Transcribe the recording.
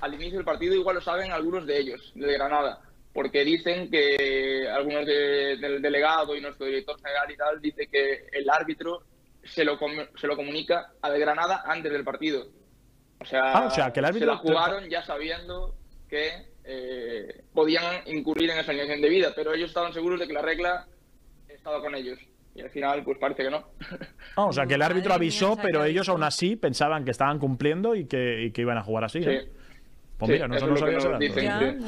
al inicio del partido, igual lo saben algunos de ellos, de Granada, porque dicen que algunos del delegado y nuestro director general y tal, dice que el árbitro se lo, se lo comunica a de Granada antes del partido. O sea, ah, o sea que el árbitro... se la jugaron ya sabiendo que eh, podían incurrir en esa de debida, pero ellos estaban seguros de que la regla estaba con ellos. Y al final, pues parece que no. Ah, o sea, que el árbitro avisó, pero ellos aún así pensaban que estaban cumpliendo y que, iban a jugar así. Sí. Pues mira, no, no sabía